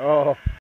Oh.